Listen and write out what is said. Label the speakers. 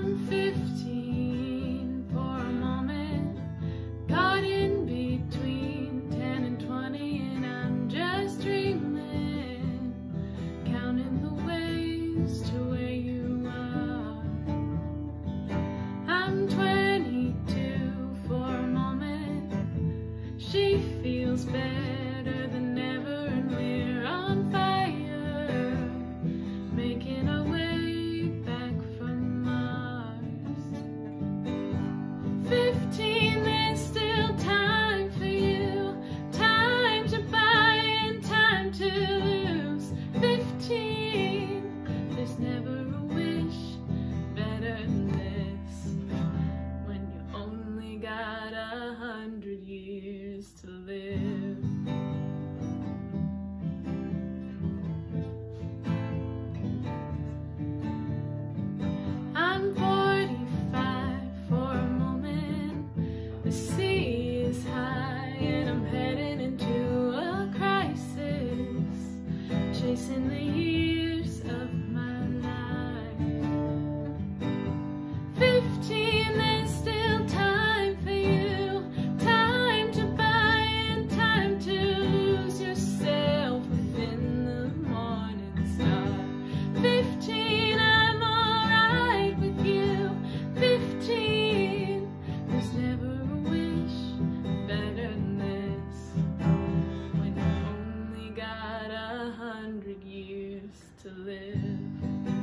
Speaker 1: I'm 15 for a moment, in between 10 and 20, and I'm just dreaming, counting the ways to where you are. I'm 22 for a moment, she feels better never a wish better than this when you only got a hundred years to live. to live.